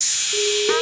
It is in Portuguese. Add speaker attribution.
Speaker 1: Música